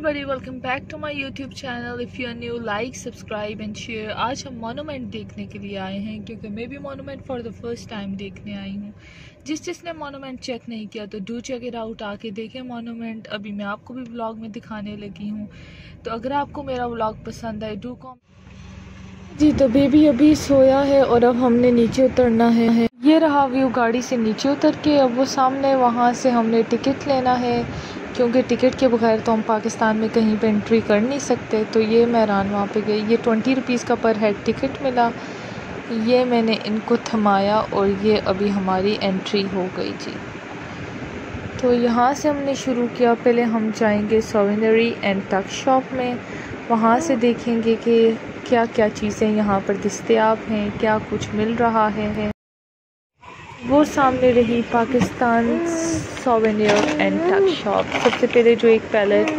everybody, welcome back to my youtube channel. If you are new, like, subscribe, and share. आज हम monument देखने के लिए आए हैं, क्योंकि मैं भी monument for the first time देखने आई हूँ। जिस जिसने मोनूमेंट चेक नहीं किया तो डू चेक इट आउट आके देखें मोनूमेंट अभी मैं आपको भी व्लॉग में दिखाने लगी हूँ। तो अगर आपको मेरा व्लॉग पसंद आए डू कॉम जी तो बेबी अभी सोया है और अब हमने नीचे उतरना है। ये रहा व्यू गाड़ी से नीचे उतर के। अब वो सामने, वहाँ से हमने टिकट लेना है। क्योंकि टिकट के बगैर तो हम पाकिस्तान में कहीं पे एंट्री कर नहीं सकते। तो ये मेहरान वहाँ पे गई। ये ट्वेंटी रुपीज़ का पर हेड टिकट मिला। ये मैंने इनको थमाया और ये अभी हमारी एंट्री हो गई जी। तो यहाँ से हमने शुरू किया। पहले हम जाएँगे सोविनरी एंड टक शॉप में। वहाँ से देखेंगे कि क्या क्या चीज़ें यहाँ पर दस्तियाब हैं, क्या कुछ मिल रहा है। वो सामने रही Pakistan souvenir and tuck shop सबसे पहले जो एक पैलेट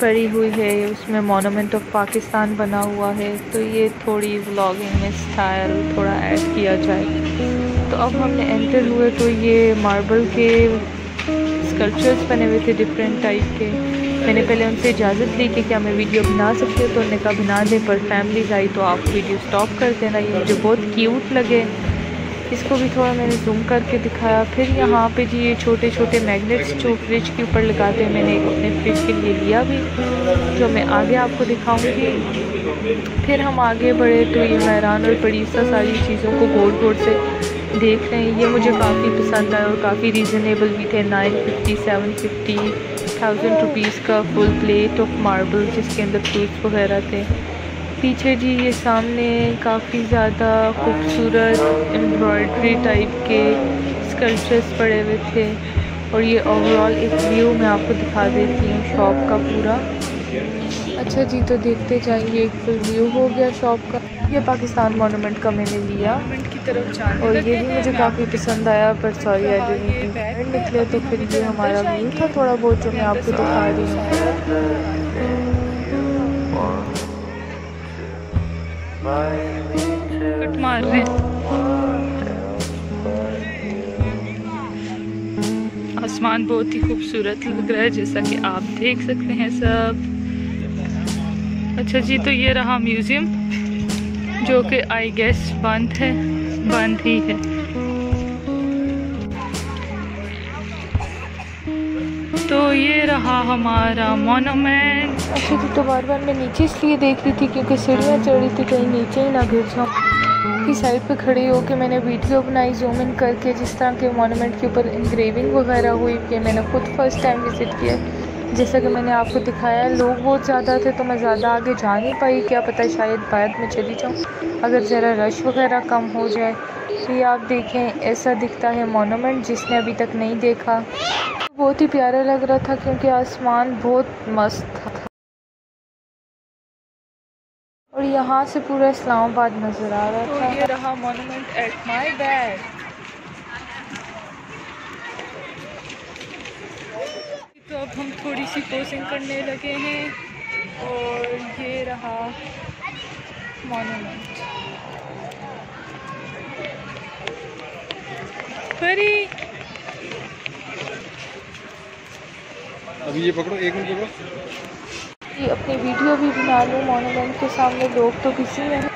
पड़ी हुई है, उसमें मोनूमेंट ऑफ़ पाकिस्तान बना हुआ है। तो ये थोड़ी व्लॉगिंग में स्टाइल थोड़ा ऐड किया जाए। तो अब हमने एंटर हुए तो ये मार्बल के स्कल्पचर्स बने हुए थे डिफरेंट टाइप के। मैंने पहले उनसे इजाज़त ली कि क्या मैं वीडियो बना सकती हूँ तो उन्होंने कहा बना दें, पर फैमिलीज़ आई तो आप वीडियो स्टॉप कर देना। ये मुझे बहुत क्यूट लगे। इसको भी थोड़ा मैंने जूम करके दिखाया। फिर यहाँ पे जी ये छोटे छोटे मैग्नेट्स जो फ्रिज के ऊपर लगाते हैं, मैंने एक अपने फ्रिज के लिए लिया भी, जो मैं आगे आपको दिखाऊँगी। फिर हम आगे बढ़े तो ये हैरान और बड़ी सा सारी चीज़ों को गोल गोल से देख रहे हैं। ये मुझे काफ़ी पसंद आया और काफ़ी रीज़नेबल भी थे। Nine fifty seven fifty thousand rupees का फुल प्लेट ऑफ़ मार्बल जिसके अंदर फ्रूट्स वगैरह थे। पीछे जी ये सामने काफ़ी ज़्यादा खूबसूरत एम्ब्रॉयड्री टाइप के स्कल्पचर्स पड़े हुए थे। और ये ओवरऑल एक व्यू मैं आपको दिखा देती हूँ शॉप का पूरा। अच्छा जी तो देखते जाइए एक फुल व्यू हो गया शॉप का। ये पाकिस्तान मोनूमेंट का मैंने लिया। की तरफ़ और ये भी मुझे काफ़ी पसंद आया पर सॉरी आई डिडंट निकले तो फिर ये हमारा व्यू था थोड़ा बहुत जो मैं आपको दिखा रही हूँ। कट मार रहे आसमान बहुत ही खूबसूरत लग रहा है, जैसा कि आप देख सकते हैं सब। अच्छा जी तो ये रहा म्यूज़ियम, जो कि आई गेस बंद है, बंद ही है। तो ये रहा हमारा मोनूमेंट अच्छा जी तो बार बार मैं नीचे इसलिए देख रही थी क्योंकि सीढ़ियाँ चढ़ी थी, कहीं नीचे ही ना गिर जाऊँ। की साइड पे खड़ी होकर मैंने वीडियो बनाई जूम इन करके, जिस तरह के मोनूमेंट के ऊपर इंग्रेविंग वगैरह हुई कि मैंने खुद फ़र्स्ट टाइम विज़िट किया। जैसा कि मैंने आपको दिखाया, लोग बहुत ज़्यादा थे तो मैं ज़्यादा आगे जा नहीं पाई। क्या पता शायद बाद में चली जाऊँ। अगर ज़रा रश वगैरह कम हो जाए ये आप देखें ऐसा दिखता है मोनूमेंट जिसने अभी तक नहीं देखा। बहुत ही प्यारा लग रहा था क्योंकि आसमान बहुत मस्त था। और यहाँ से पूरा इस्लामाबाद नज़र आ रहा था तो ये रहा मोनूमेंट एट माय बैग तो अब हम थोड़ी सी पोजिंग करने लगे हैं और ये रहा मोनूमेंट परी अभी ये पकड़ो एक मिनट पकड़ो। जी अपनी वीडियो भी बना लूँ मोनूमेंट के सामने लोग तो बिज़ी हैं।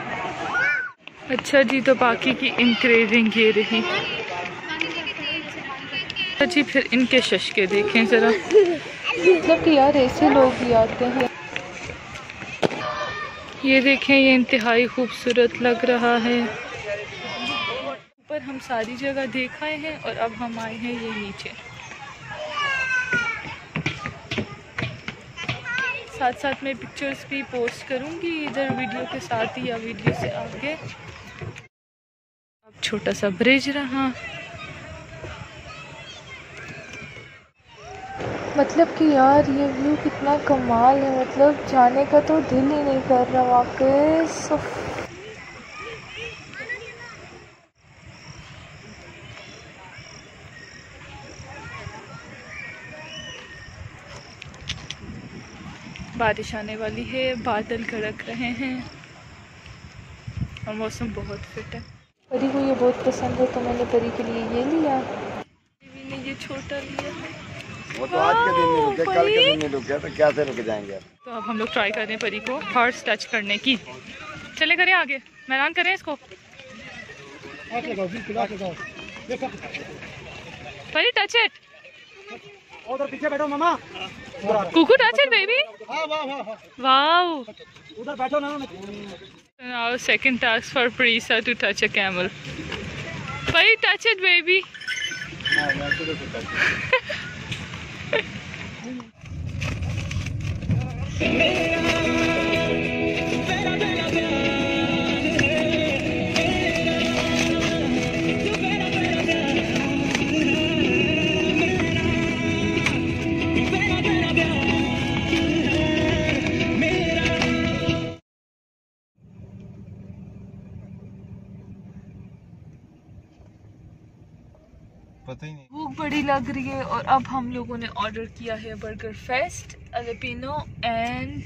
अच्छा जी तो बाकी की इंक्रेविंग ये रही। अच्छा जी फिर इनके शशके देखें ज़रा। मतलब कि यार ऐसे लोग भी आते हैं। ये देखें ये इंतहाई खूबसूरत लग रहा है। ऊपर हम सारी जगह देख आए हैं और अब हम आए हैं ये नीचे। साथ साथ मैं पिक्चर्स भी पोस्ट करूँगी इधर वीडियो के साथ ही या वीडियो से आगे। अब छोटा सा ब्रिज रहा। मतलब कि यार ये व्यू कितना कमाल है मतलब जाने का तो दिल ही नहीं कर रहा, वापस। बारिश आने वाली है बादल गड़क रहे हैं और मौसम बहुत फिट है। परी को ये बहुत पसंद है तो मैंने परी के लिए ये लिया। ने ये छोटा लिया है। वो तो आज के दिन नहीं रुके कल के? दिन नहीं रुके तो क्या से रुक जाएँगे तो अब हम लोग ट्राई कर रहे हैं परी को हर्ट्स टच करने की। चले करें आगे। मैदान करें इसको। परी टच इट उधर पीछे बैठो मामा कुकू टच इट बेबी हाँ वाह वाह। वाओ उधर बैठो ना Now second task for Parisa to touch a camel. Pari, touch it, baby. पता ही नहीं। भूख बड़ी लग रही है और अब हम लोगों ने ऑर्डर किया है burger fest Alpino and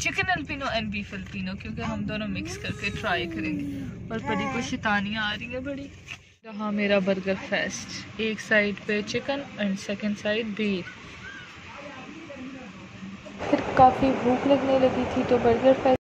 chicken Alpino and beef Alpino क्योंकि हम दोनों मिक्स करके ट्राई करेंगे। और बड़ी कुछ शैतानियाँ आ रही है बड़ी। रहा मेरा बर्गर फेस्ट एक साइड पे chicken and second side beef फिर काफ़ी भूख लगने लगी थी तो बर्गर फेस्ट